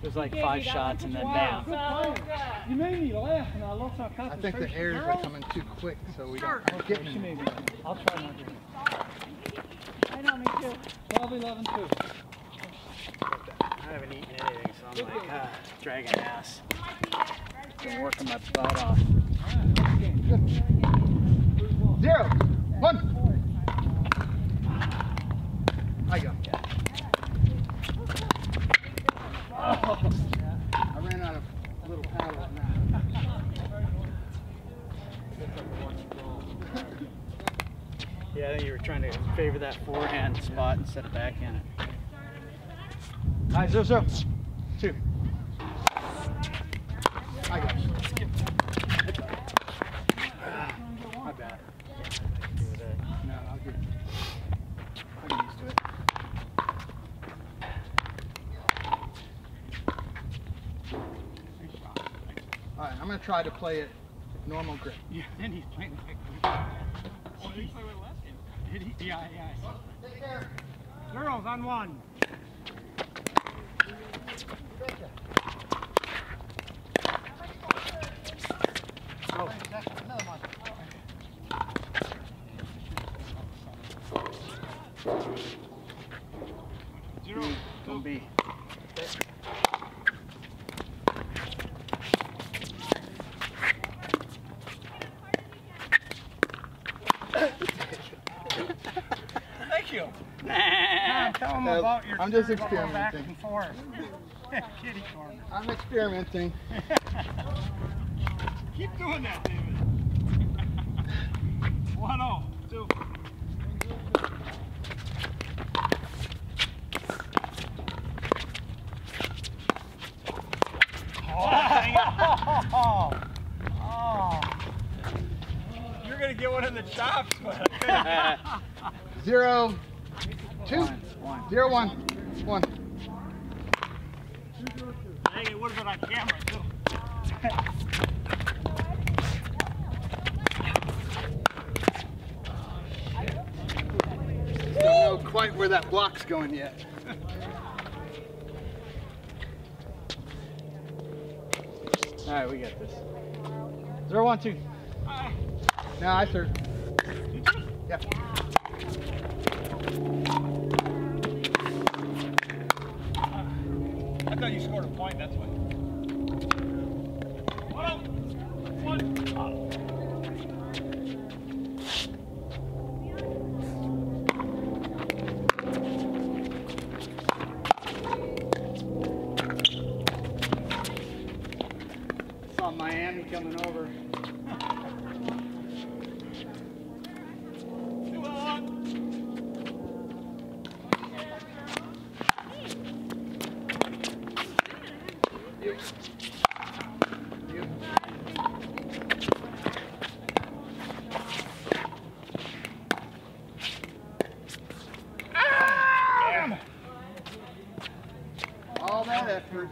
It was like five shots and then bam. You made me laugh and I lost my I think the airs are coming too quick, so we don't Okay, get she made me. I'll try not to. I know, me too. 12, 11, 2. I haven't eaten anything, so I'm like, ah, dragging ass. Been working my butt off. Zero. One. Yeah, I think you were trying to favor that forehand spot instead of backhand. All right, zero, zero. Two. I go. Ah, my bad. No, I'll get I'm used to it. All right, I'm gonna try to play it normal grip. Yeah, then he's playing back. Oh, did he play with left Did he? Yeah, yeah. Girls on one. Oh, another one. Zero. Don't be. Thank you. Nah. Tell them Uh, about your I'm just going back experimenting. and forth. Kitty corner. I'm experimenting. Keep doing that, David. One oh, two. Oh, oh. You're gonna get one in the chops, but Zero, two, One. zero, one, one. Dang, it would have been on camera too. Don't know quite where that block's going yet. All right, we got this. Zero, one, two. No, I serve. Yeah. Thought you scored a point, that's why. One, one. All that effort.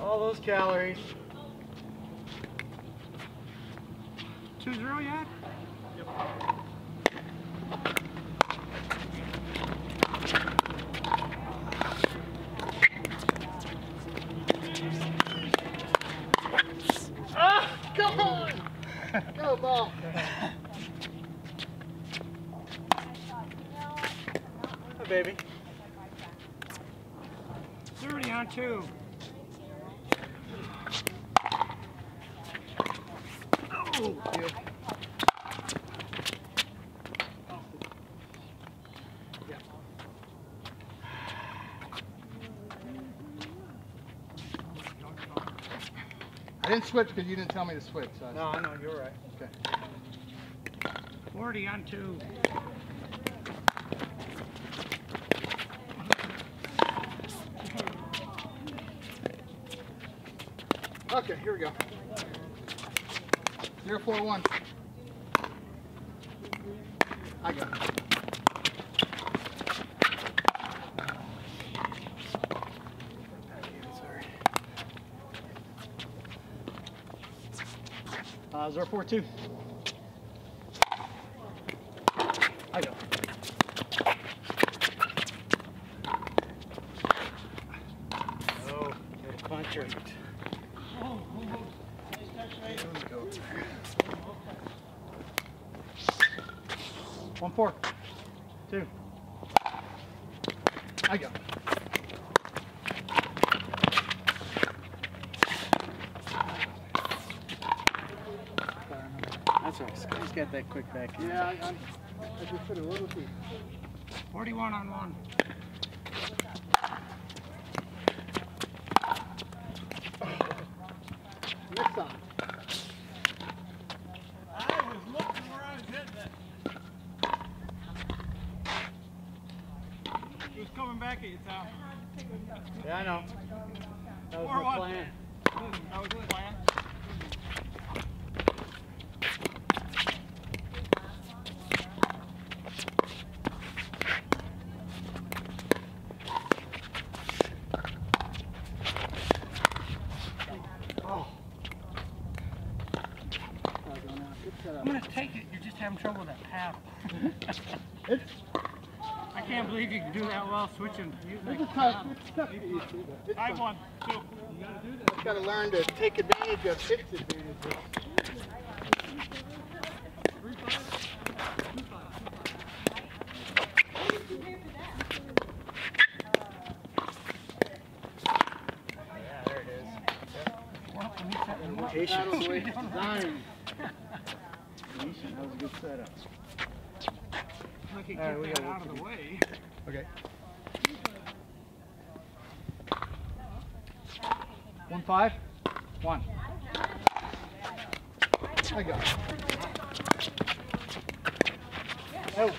All those calories. Two zero yet? Come on! Go ball. Hi, baby. Thirty on two. I didn't switch because you didn't tell me to switch. So I- No, I know, you're right. Okay. Forty on two. Okay, here we go. Zero, four, one. I go. Uh, zero, four, two. I go. Oh. puncher. One four. Two. I go. That's right. Got that quick back. Yeah, I, I'm, I just put a little bit. 41 on one. Next time. I was looking where I was hitting it. He was coming back at you, Tom. Yeah, I know. That was Four my one. plan. That was the plan. Oh. I'm gonna take it. You're just having trouble with that paddle. It's, I can't believe you can do that well switching. using it's that tough. paddle. It's tough to get used to, but it's Five fun. one, two. Just gotta learn to take advantage of its advantages. Yeah, there it is. Well, when you set them up, Patience. Paddle the way it's designed. That was a good setup. I All right, get we that got out of the way. Okay. One five. One. I go. Oh.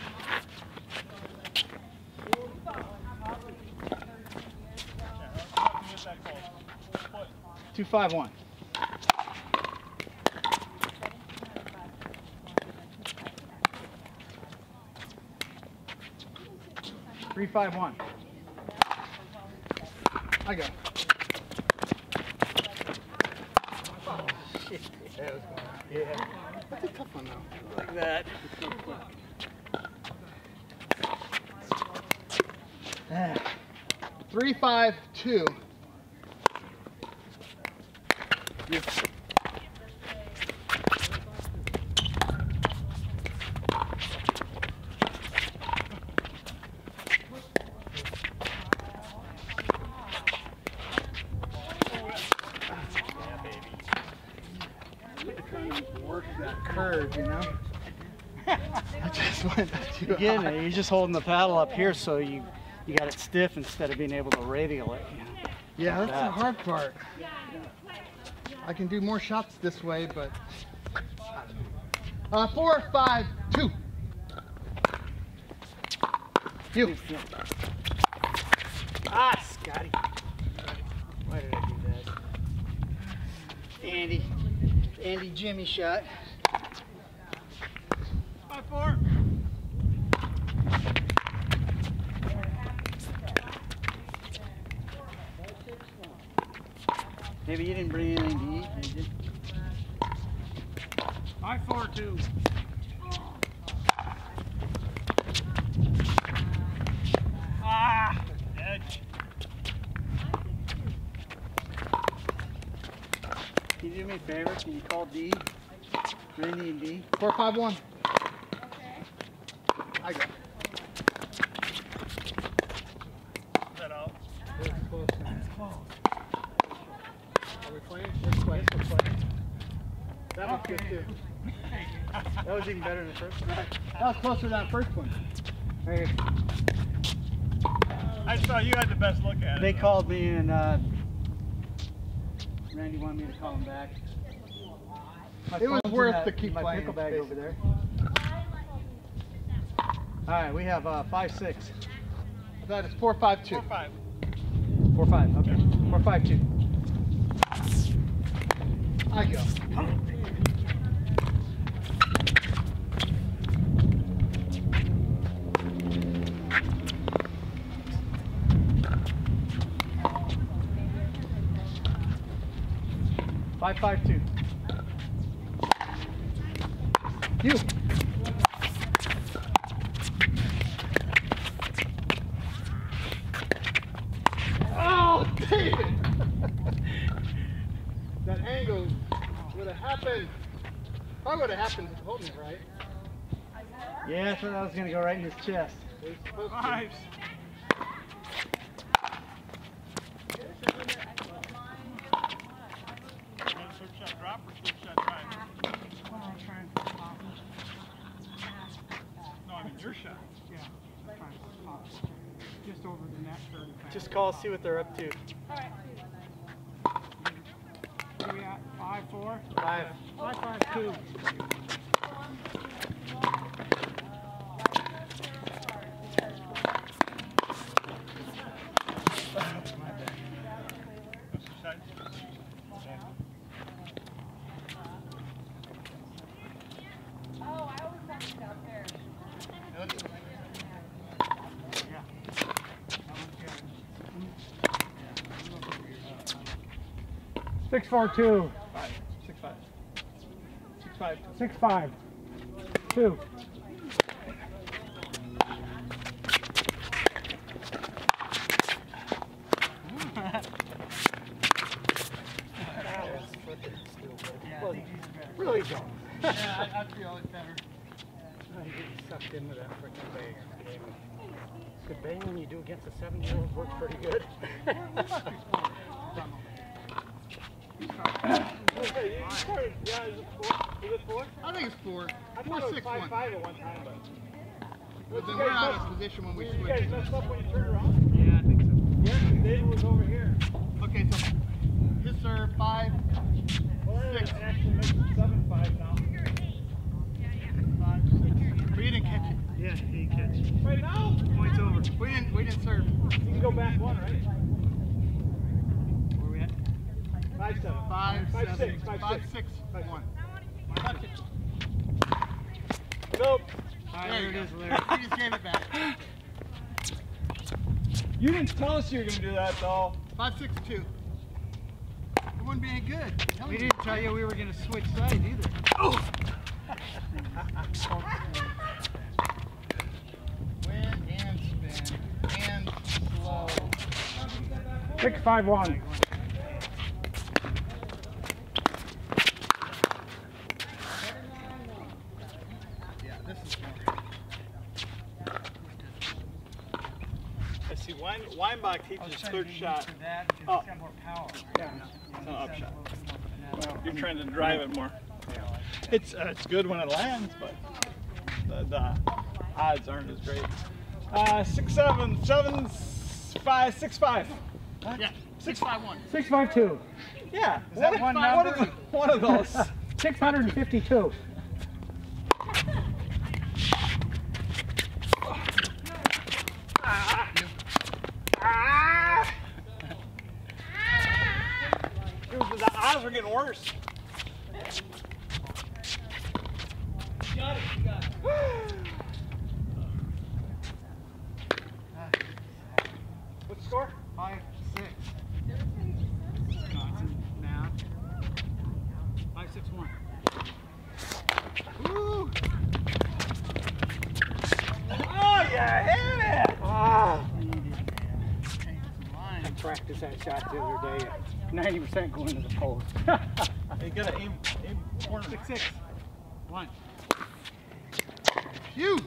Two five one. Three five one. I go. Yeah, That's a tough one though. like that. Three five two. Work that curve, you know. I just went too Again, high. you're just holding the paddle up here so you you got it stiff instead of being able to radial it. Yeah, that's the hard part. I can do more shots this way, but uh, four, five, two. You. Ah, Scotty. Why did I do that? Andy. Andy Jimmy shot. Five four. Maybe you didn't bring anything to eat, did you? Five four two. Ah, edge. Can you do me a favor? Can you call D? Randy and D? Four, five, one. I go. That out. Are we playing? Let's play. Let's play. That was good too. That was even better than the first one. That was closer than that first one. Hey, I saw you had the best look at it. They called me and uh, Randy wanted me to call him back. My It was worth that- to keep my playing, pickle bag over there. All right, we have uh, five six. That is four, five, two. Four five. Four five. Okay. Four five two. I go. Five five two. You. Oh, David. that angle would have happened. Probably would have happened holding it right. Yeah, I thought that was gonna go right in his chest. It was supposed to. Fives. Switch shot drop or switch shot drive? Well, I'm trying to pop. No, I mean your shot. Yeah, I'm trying to pop. Just over the the Just call, see what they're up to. Where we at? Five, four? Five. Five, five, two. What's the shot? Six, four, two. Five. Six five. Six five. Six, five. Two. Really don't. Yeah, I, I feel it better. I get sucked into that freaking bang. Good bang when you do against a seven-year-old works pretty good. I think it's four. I Four, thought it was six, five one. five at one time, but. But then we're out of position when we Did you guys mess up when you turned around? Yeah, I think so. Yeah, Dave was over here. Okay, so his serve five, Well, Six. actually makes it seven five now. five, six. But didn't catch it. Yeah, he didn't catch. it. Right now, Points over. We didn't. We didn't serve. you can go back one, right? Where we at? Five seven. Five, Five, seven, six, five, five, six. six, Five. one. Nope. All right, There there you it is, go. Larry. He just gave it back. You didn't tell us you were gonna do that though. Five, six, two. It wouldn't be any good. I'm We you. didn't tell you we were gonna switch sides either. Wind and spin and slow. Six, five, one. Yeah, this is more. I see Wein, Weinbach teaches third shot. Oh. up. more power. It's an up shot. You're trying to drive it more. It's uh, it's good when it lands, but the, the odds aren't as great. Uh, six seven seven s- five six five. Yeah, six, five, one. Six, five, two. Yeah. Is that what, one what number? is one of those. Six hundred and fifty-two. Odds are getting worse. What score? Five, six. It's. Five, six, one. Woo! Oh, yeah, hit it! Ah. I practiced that shot the other day. Ninety percent going to the post. You gotta aim, aim corner. Six, six. One. Phew!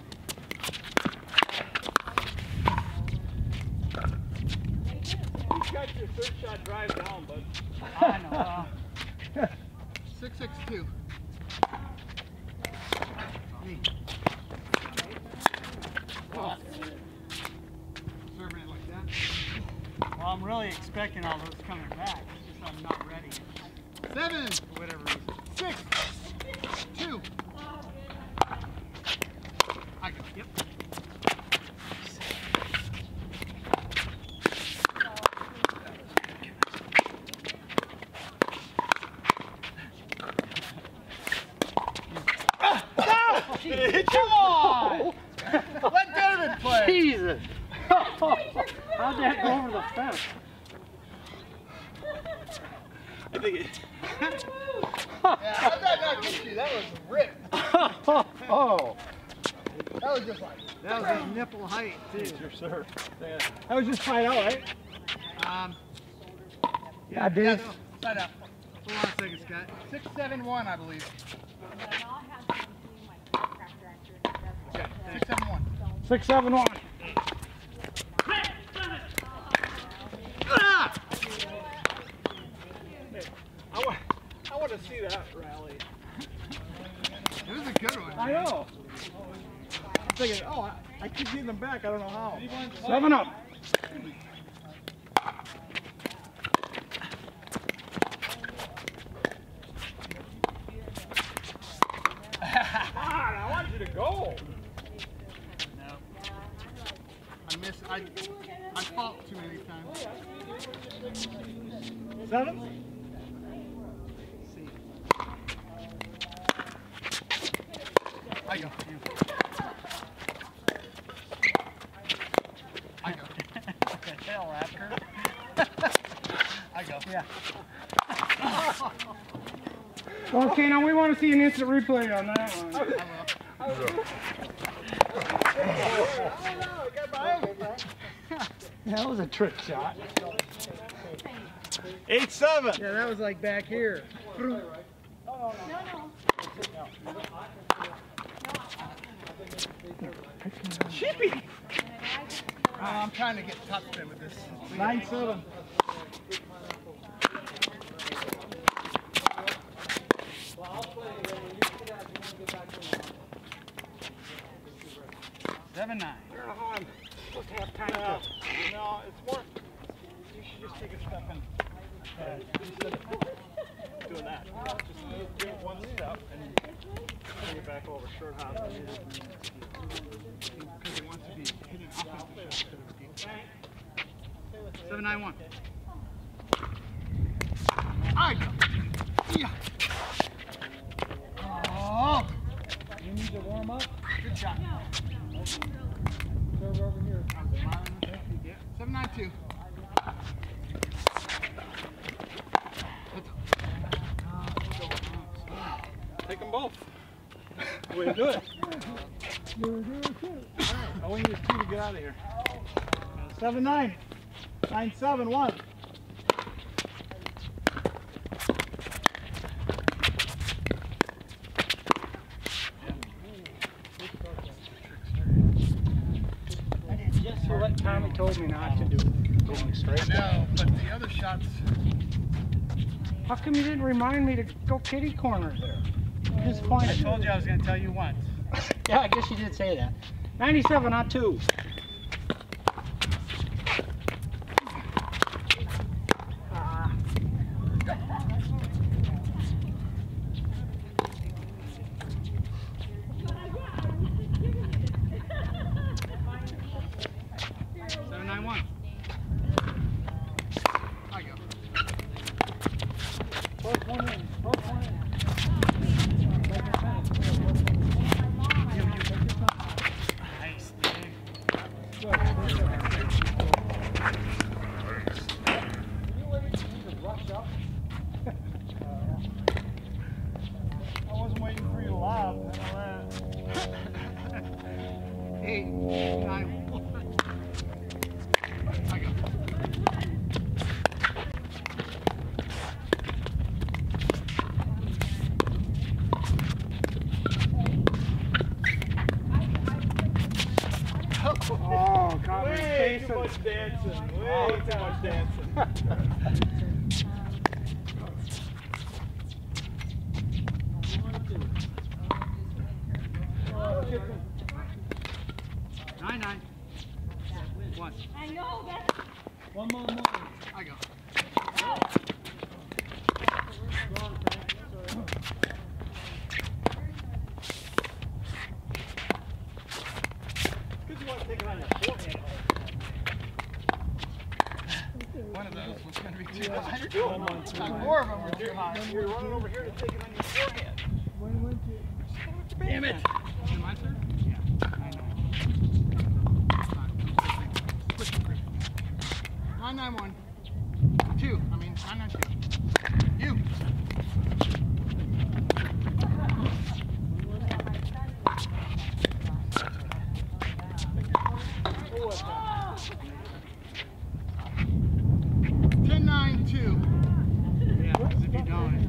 You got your third shot drive down, bud. I know. Six, six, two. Oh. Serving it like that. Well, I'm really expecting all those coming back. It's just I'm not ready Seven, for whatever reason. six, two. I got it. Yep. Did it hit you? Let David play. Jesus. How'd that go over the fence? I think it. Yeah, how'd that not get you? That was ripped. oh. That was just like. That was a nipple height, too. Your serve. Yeah. That was just find out, right? Um, Yeah, yeah, no, side out. Hold on a second, Scott. Six, seven, one, I believe. Okay, Six, seven, one. Six, seven, one. Ah! I want, I want to see that rally. It was a good one. I know. I'm thinking, oh, I, I keep getting them back. I don't know how. Seven up. Come on, I want you to go. I miss. I I fought too many times. Seven? I go. You. I go. Hell after. I go. Yeah. Okay, now we want to see an instant replay on that one. I will. That was a trick shot. Eight, seven. Yeah, that was like back here. Chippy. Uh, I'm trying to get top spin with this. Nine, seven. Seven nine. I don't know how I'm supposed to have time to. No, it's more. You should just take a step and. Uh, instead of doing that, just give it one step and bring it back over short hop. Because he wants to be hitting offensive shots instead of defense. Seven nine one. I go. Yeah. Oh. You need to warm up. Good shot. Serve over here. Seven nine two. Take them both. The way to do it. I want you two to get out of here. Seven nine. Nine seven one. Just what Tommy told me not to do. Going straight. No, but the other shots. How come you didn't remind me to go kitty corner there? Just I it. told you I was going to tell you once. Yeah, I guess you did say that. 97 on two. Seven nine one. I go. First one in. First one in. God. Way too much dancing. Way too much dancing. Nine nine. One. I know that's One more, more. I go. Good you want to take it on your forehand. One of those was going to be too That's high. what you're doing. Four of them were too You're, high. you're running over here to take it on your forehand. Damn it? Nine nine one. Two. I mean nine nine two. You. Ten nine two. Yeah, because if you don't,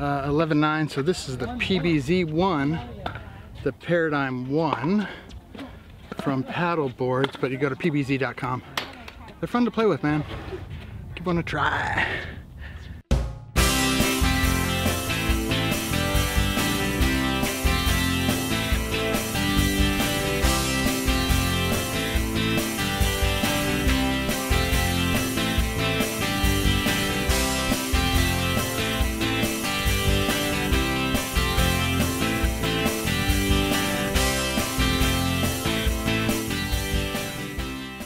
uh, 11.9. So this is the PBZ1, the Paradigm 1 from paddle boards, but you go to pbz.com. They're fun to play with, man. Give one a try.